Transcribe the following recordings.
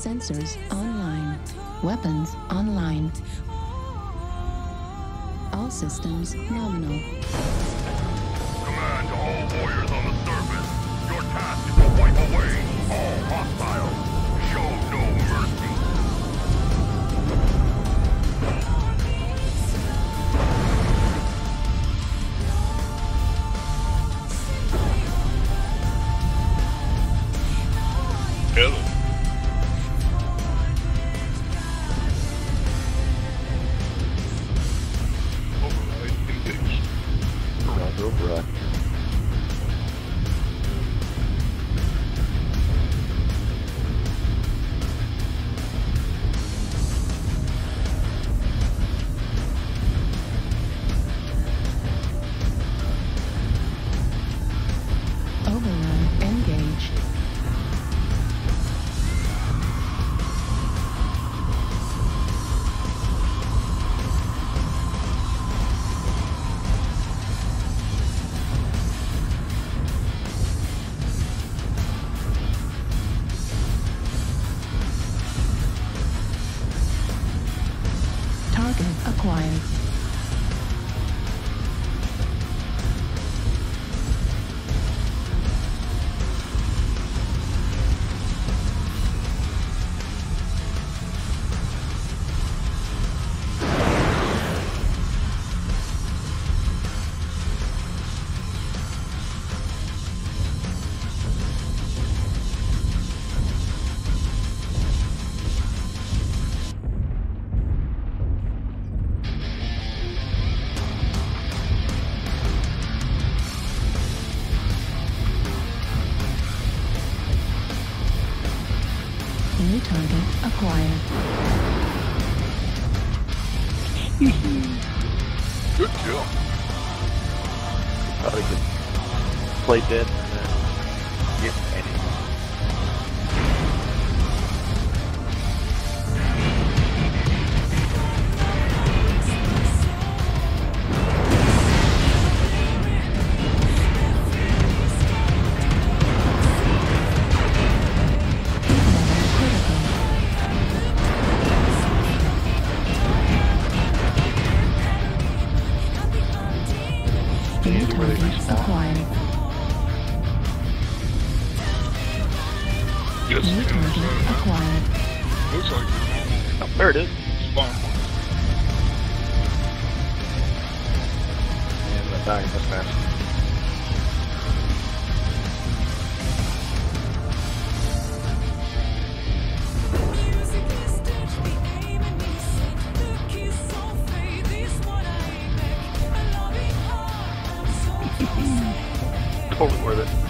Sensors online. Weapons online. All systems nominal. Command all warriors on the surface. Your task is to wipe away New target acquired. Good kill. Probably could play dead Looks like Oh, there it is. spawn. And I'm dying this fast. Totally worth it.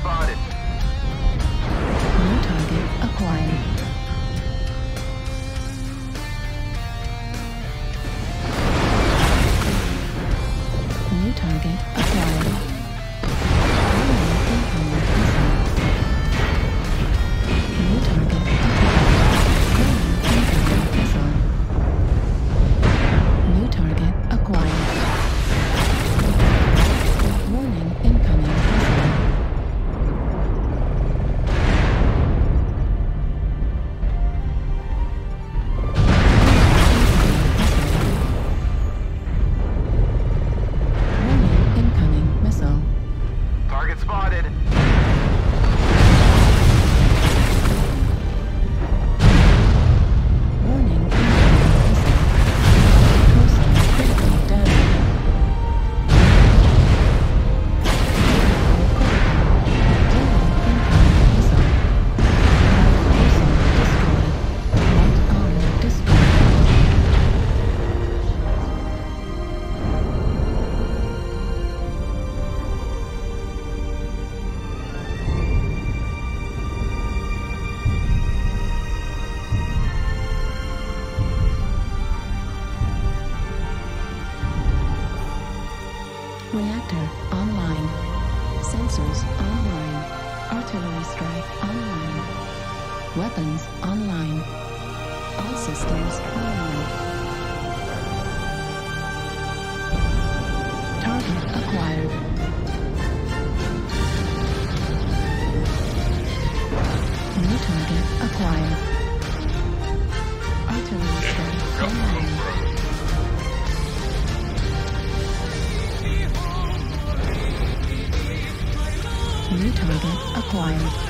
Spotted. Acquired.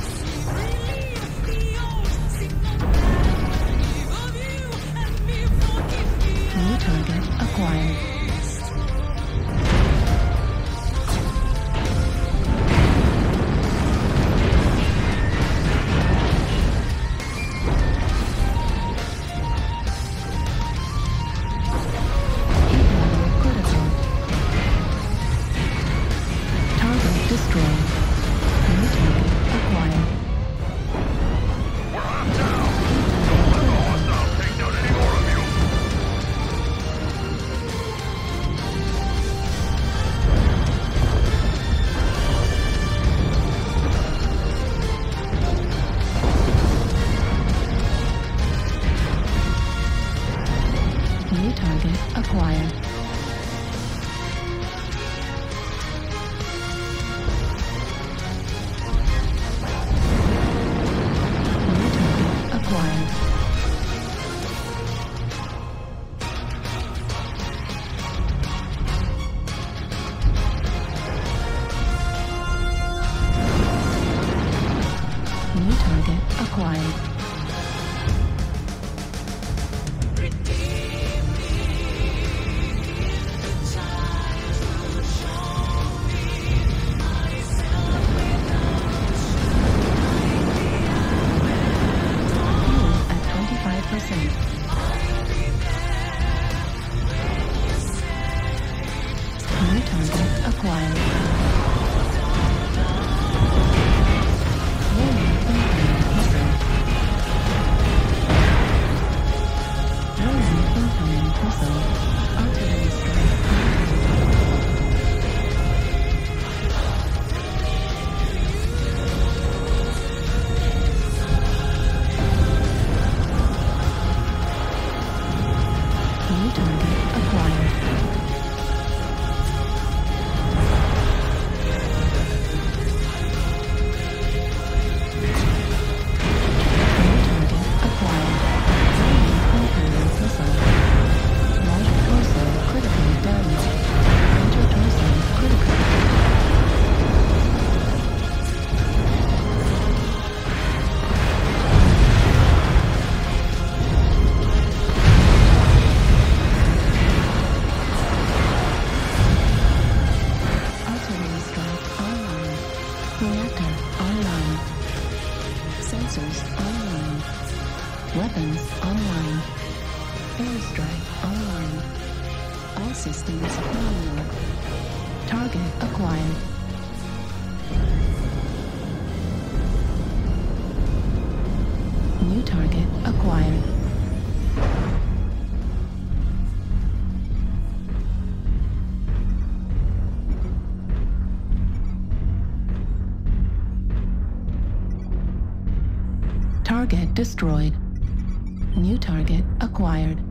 one. is clean. Target acquired. New target acquired. Target destroyed. New target acquired.